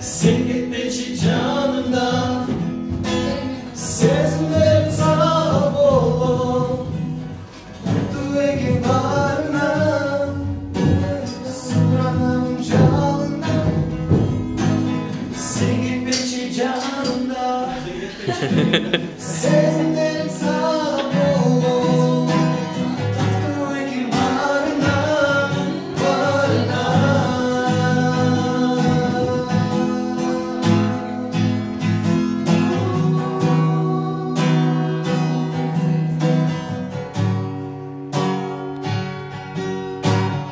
Sen gitmeyince canımdan Sezmedim sana bol bol. Mutlu ege bağrına. Sıranım canımda. Sen gitmeyince canımda. Sezmedim